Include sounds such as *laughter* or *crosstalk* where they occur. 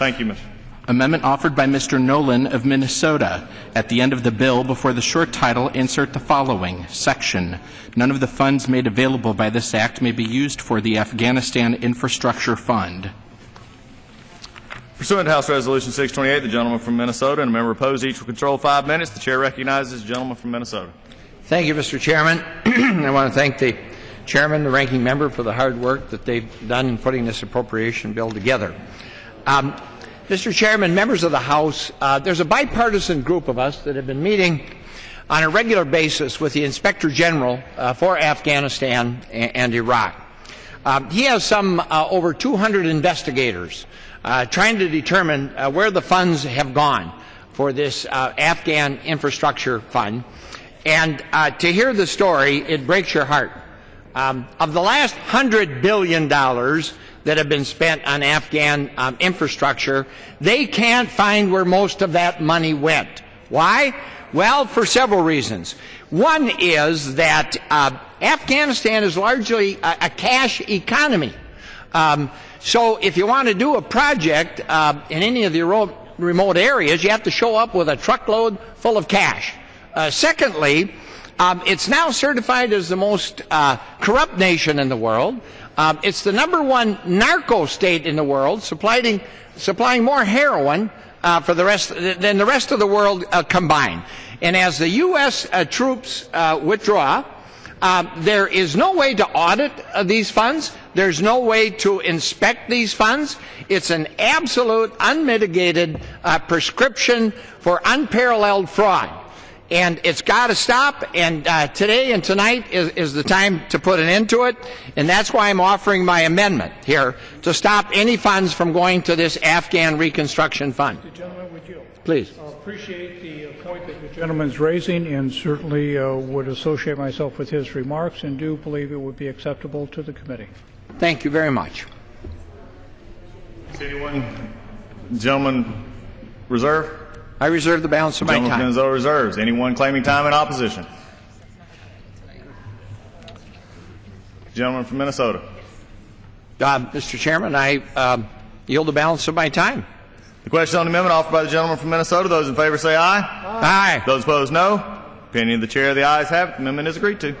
Thank you, Mr. Amendment offered by Mr. Nolan of Minnesota. At the end of the bill, before the short title, insert the following section. None of the funds made available by this act may be used for the Afghanistan Infrastructure Fund. Pursuant to House Resolution 628, the gentleman from Minnesota and a member opposed each will control five minutes. The chair recognizes the gentleman from Minnesota. Thank you, Mr. Chairman. *clears throat* I want to thank the chairman, the ranking member, for the hard work that they've done in putting this appropriation bill together. Um, Mr. Chairman, members of the House, uh, there's a bipartisan group of us that have been meeting on a regular basis with the Inspector General uh, for Afghanistan and, and Iraq. Um, he has some uh, over 200 investigators uh, trying to determine uh, where the funds have gone for this Afghan infrastructure fund. And to hear the story, it breaks your heart. Um, of the last $100 billion that have been spent on Afghan um, infrastructure, they can't find where most of that money went. Why? Well, for several reasons. One is that uh, Afghanistan is largely a, a cash economy. Um, so if you want to do a project uh, in any of the ro- remote areas, you have to show up with a truckload full of cash. Uh, secondly, um, it's now certified as the most uh, corrupt nation in the world. Um, it's the number one narco state in the world, supplying, supplying more heroin uh, for the rest than the rest of the world uh, combined. And as the U.S. Uh, troops uh, withdraw, um, there is no way to audit uh, these funds. There's no way to inspect these funds. It's an absolute, unmitigated prescription for unparalleled fraud. And it's got to stop. And uh, today and tonight is, is the time to put an end to it. And that's why I'm offering my amendment here to stop any funds from going to this Afghan reconstruction fund. Gentlemen, would you? Please. I appreciate the uh, point that the gentleman's raising and certainly uh, would associate myself with his remarks and do believe it would be acceptable to the committee. Thank you very much. Is anyone, gentleman, reserve? I reserve the balance of my Gentleman from time. Minnesota reserves. Anyone claiming time in opposition? Gentleman from Minnesota. Uh, Mr. Chairman, I um, yield the balance of my time. The question on the amendment offered by the gentleman from Minnesota. Those in favor say aye. Aye. Those opposed, no. Opinion of the chair, the ayes have it. The amendment is agreed to.